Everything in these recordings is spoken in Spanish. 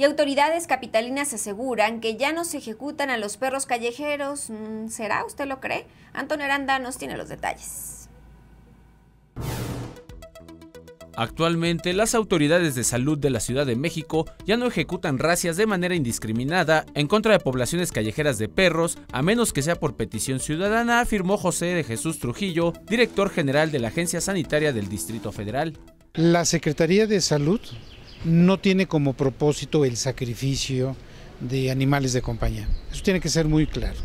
Y autoridades capitalinas aseguran que ya no se ejecutan a los perros callejeros. Mm, ¿Será? ¿Usted lo cree? Antonio Aranda nos tiene los detalles. Actualmente, las autoridades de salud de la Ciudad de México ya no ejecutan racias de manera indiscriminada en contra de poblaciones callejeras de perros, a menos que sea por petición ciudadana, afirmó José de Jesús Trujillo, director general de la Agencia Sanitaria del Distrito Federal. La Secretaría de Salud no tiene como propósito el sacrificio de animales de compañía. Eso tiene que ser muy claro.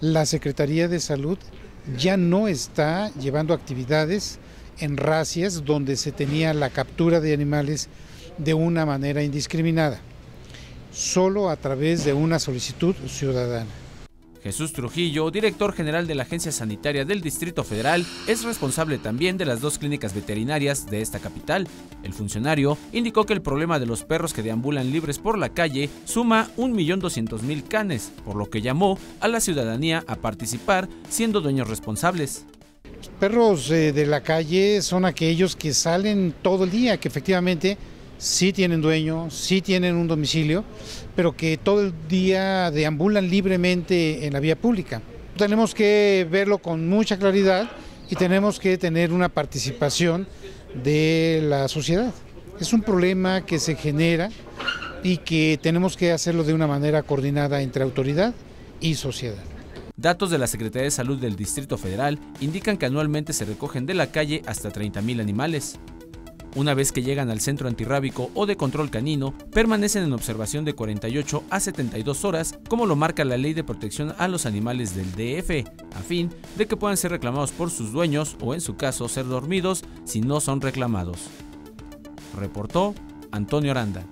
La Secretaría de Salud ya no está llevando actividades en racias donde se tenía la captura de animales de una manera indiscriminada, solo a través de una solicitud ciudadana. Jesús Trujillo, director general de la Agencia Sanitaria del Distrito Federal, es responsable también de las dos clínicas veterinarias de esta capital. El funcionario indicó que el problema de los perros que deambulan libres por la calle suma 1.200.000 canes, por lo que llamó a la ciudadanía a participar siendo dueños responsables. Los perros eh, de la calle son aquellos que salen todo el día, que efectivamente sí tienen dueño, sí tienen un domicilio, pero que todo el día deambulan libremente en la vía pública. Tenemos que verlo con mucha claridad y tenemos que tener una participación de la sociedad. Es un problema que se genera y que tenemos que hacerlo de una manera coordinada entre autoridad y sociedad. Datos de la Secretaría de Salud del Distrito Federal indican que anualmente se recogen de la calle hasta 30.000 animales. Una vez que llegan al centro antirrábico o de control canino, permanecen en observación de 48 a 72 horas, como lo marca la Ley de Protección a los Animales del DF, a fin de que puedan ser reclamados por sus dueños o en su caso ser dormidos si no son reclamados. Reportó Antonio Aranda.